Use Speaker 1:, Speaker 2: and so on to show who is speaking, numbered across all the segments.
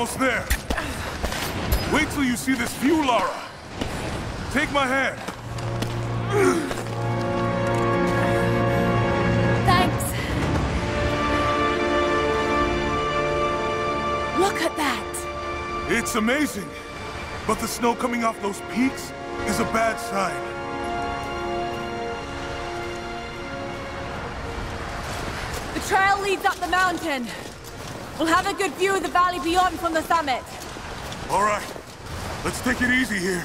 Speaker 1: Almost there. Wait till you see this view, Lara. Take my hand.
Speaker 2: Thanks. Look at that.
Speaker 1: It's amazing. But the snow coming off those peaks is a bad sign.
Speaker 2: The trail leads up the mountain. We'll have a good view of the valley beyond from the summit.
Speaker 1: All right, let's take it easy here.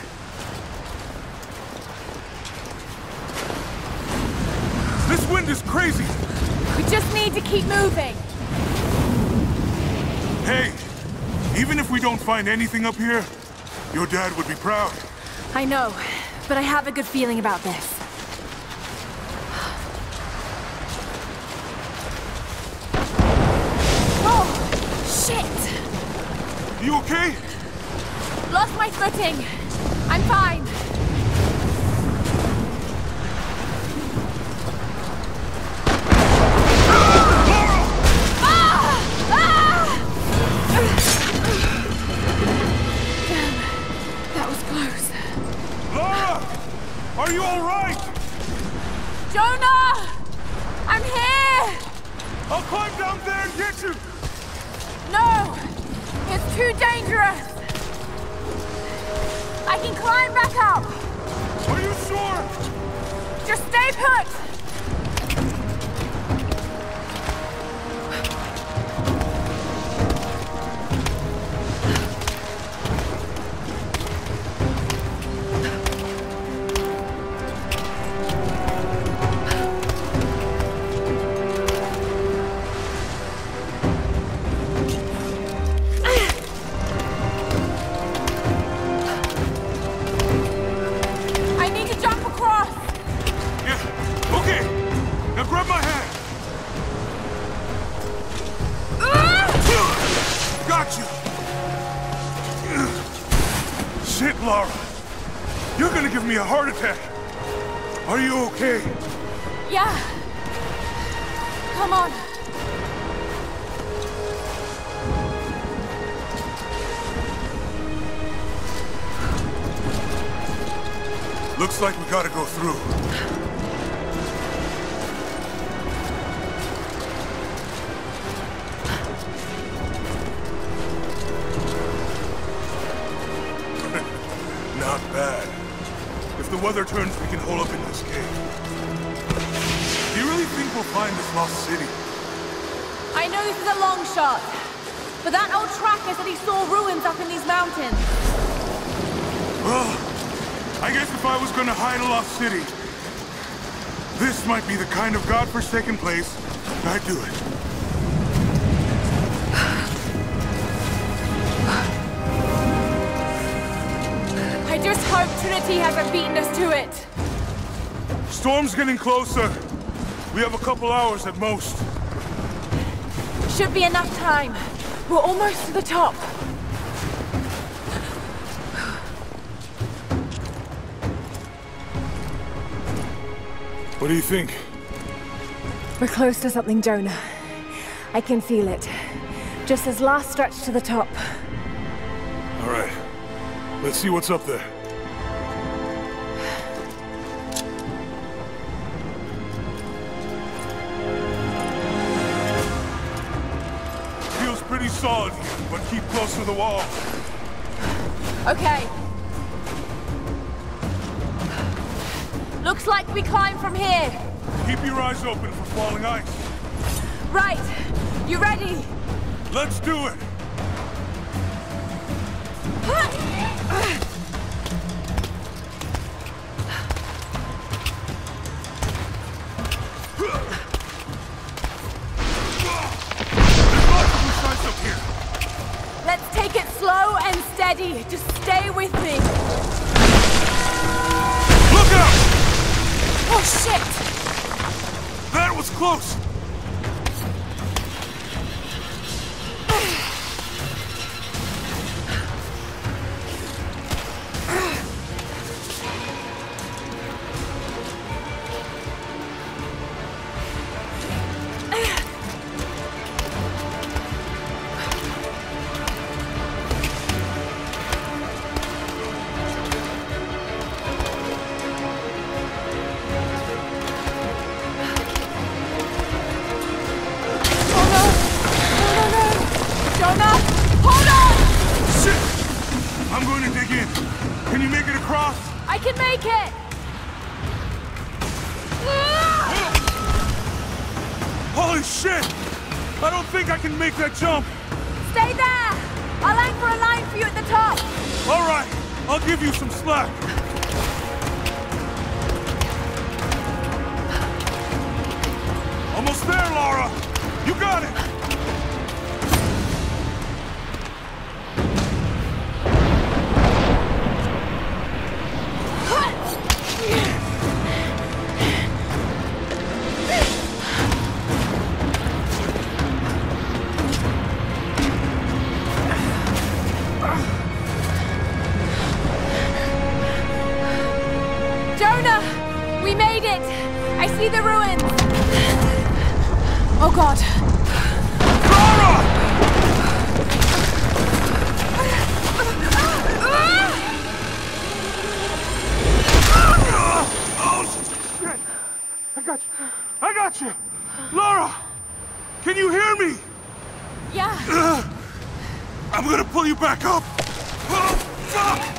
Speaker 1: This wind is crazy.
Speaker 2: We just need to keep moving.
Speaker 1: Hey, even if we don't find anything up here, your dad would be proud.
Speaker 2: I know, but I have a good feeling about this. Oh, shit!
Speaker 1: Are you okay?
Speaker 2: Lost my footing. I'm fine. Too dangerous! I can climb back up!
Speaker 1: Are you sure?
Speaker 2: Just stay put!
Speaker 1: Okay?
Speaker 2: Yeah. Come on.
Speaker 1: Looks like we gotta go through. Weather turns, we can hole up in this cave. Do you really think we'll find this lost city?
Speaker 2: I know this is a long shot, but that old tracker said he saw ruins up in these mountains.
Speaker 1: Well, I guess if I was gonna hide a lost city, this might be the kind of godforsaken place I'd do it.
Speaker 2: Hope Trinity hasn't beaten us to it.
Speaker 1: Storm's getting closer. We have a couple hours at most.
Speaker 2: Should be enough time. We're almost to the top.
Speaker 1: What do you think?
Speaker 2: We're close to something, Jonah. I can feel it. Just this last stretch to the top.
Speaker 1: All right. Let's see what's up there. on, but keep close to the wall.
Speaker 2: Okay. Looks like we climb from here.
Speaker 1: Keep your eyes open for falling ice.
Speaker 2: Right. You ready?
Speaker 1: Let's do it. Close.
Speaker 2: I can make it! Ah!
Speaker 1: Holy shit! I don't think I can make that jump.
Speaker 2: Stay there! I'll anchor a line for you at the top!
Speaker 1: All right, I'll give you some slack. Can you hear me?
Speaker 2: Yeah!
Speaker 1: I'm gonna pull you back up. Oh, fuck!